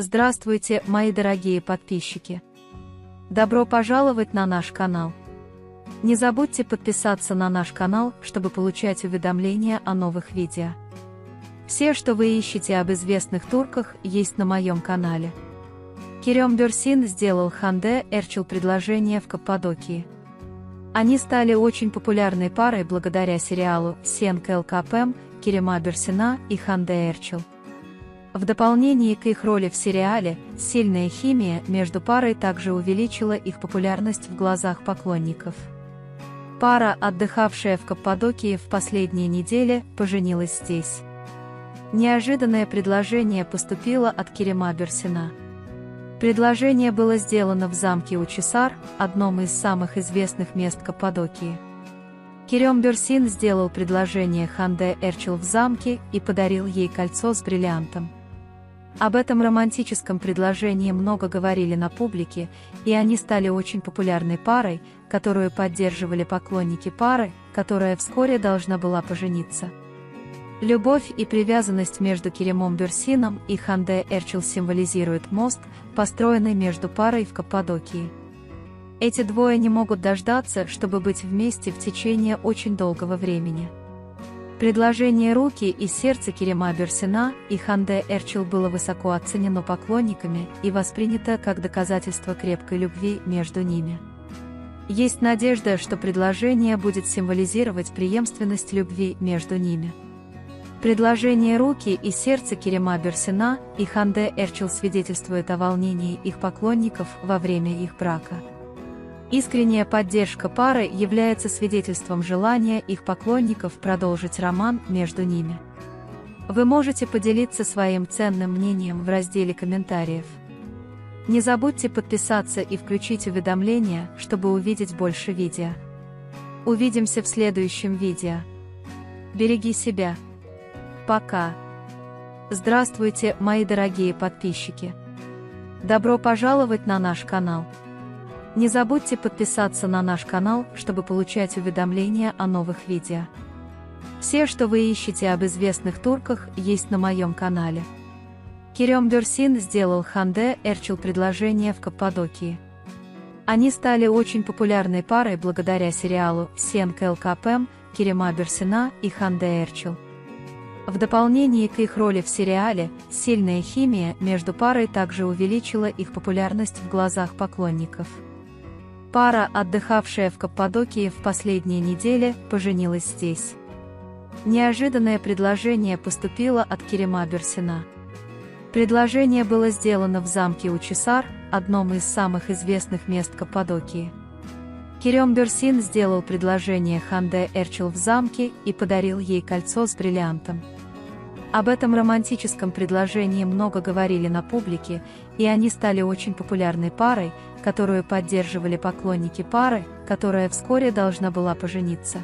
Здравствуйте, мои дорогие подписчики! Добро пожаловать на наш канал! Не забудьте подписаться на наш канал, чтобы получать уведомления о новых видео. Все, что вы ищете об известных турках, есть на моем канале. Керем Бюрсин сделал Ханде Эрчил предложение в Каппадокии. Они стали очень популярной парой благодаря сериалу «Сен КЛКПМ» Керема Бюрсина и Ханде Эрчил. В дополнение к их роли в сериале, сильная химия между парой также увеличила их популярность в глазах поклонников. Пара, отдыхавшая в Каппадокии в последние недели, поженилась здесь. Неожиданное предложение поступило от Керема Берсина. Предложение было сделано в замке Учесар, одном из самых известных мест Каппадокии. Керем Берсин сделал предложение Ханде Эрчил в замке и подарил ей кольцо с бриллиантом. Об этом романтическом предложении много говорили на публике, и они стали очень популярной парой, которую поддерживали поклонники пары, которая вскоре должна была пожениться. Любовь и привязанность между Керемом Берсином и Ханде Эрчил символизирует мост, построенный между парой в Каппадокии. Эти двое не могут дождаться, чтобы быть вместе в течение очень долгого времени. Предложение руки и сердца Керема Берсина и Ханде Эрчил было высоко оценено поклонниками и воспринято как доказательство крепкой любви между ними. Есть надежда, что предложение будет символизировать преемственность любви между ними. Предложение руки и сердца Керема Берсина и Ханде Эрчил свидетельствует о волнении их поклонников во время их брака. Искренняя поддержка пары является свидетельством желания их поклонников продолжить роман между ними. Вы можете поделиться своим ценным мнением в разделе комментариев. Не забудьте подписаться и включить уведомления, чтобы увидеть больше видео. Увидимся в следующем видео. Береги себя. Пока. Здравствуйте, мои дорогие подписчики. Добро пожаловать на наш канал. Не забудьте подписаться на наш канал, чтобы получать уведомления о новых видео. Все, что вы ищете об известных турках, есть на моем канале. Керем Бюрсин сделал Ханде Эрчил предложение в Каппадокии. Они стали очень популярной парой благодаря сериалу «Сен КЛКПМ» Керема Бюрсина и Ханде Эрчил. В дополнение к их роли в сериале, сильная химия между парой также увеличила их популярность в глазах поклонников. Пара, отдыхавшая в Каппадокии в последние недели, поженилась здесь. Неожиданное предложение поступило от Керема Берсина. Предложение было сделано в замке Учесар, одном из самых известных мест Каппадокии. Керем Берсин сделал предложение Ханде Эрчил в замке и подарил ей кольцо с бриллиантом. Об этом романтическом предложении много говорили на публике, и они стали очень популярной парой, которую поддерживали поклонники пары, которая вскоре должна была пожениться.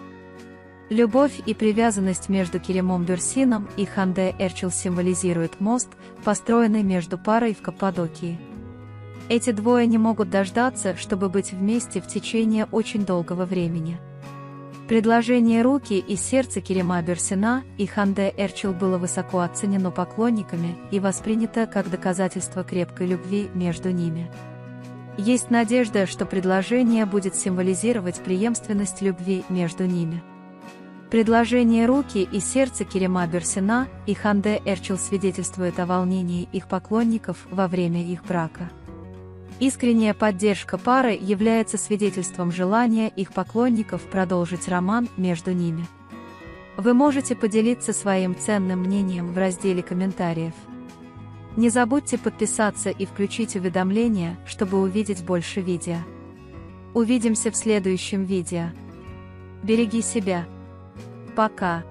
Любовь и привязанность между Керемом Бюрсином и Ханде Эрчил символизирует мост, построенный между парой в Каппадокии. Эти двое не могут дождаться, чтобы быть вместе в течение очень долгого времени. Предложение руки и сердца Керема Берсина и Ханде Эрчил было высоко оценено поклонниками и воспринято как доказательство крепкой любви между ними. Есть надежда, что предложение будет символизировать преемственность любви между ними. Предложение руки и сердца Керема Берсина и Ханде Эрчил свидетельствует о волнении их поклонников во время их брака. Искренняя поддержка пары является свидетельством желания их поклонников продолжить роман между ними. Вы можете поделиться своим ценным мнением в разделе комментариев. Не забудьте подписаться и включить уведомления, чтобы увидеть больше видео. Увидимся в следующем видео. Береги себя. Пока.